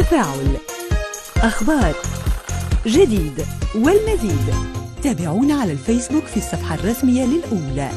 تفاعل. أخبار جديد والمزيد. تابعونا على الفيسبوك في الصفحة الرسمية للأولى.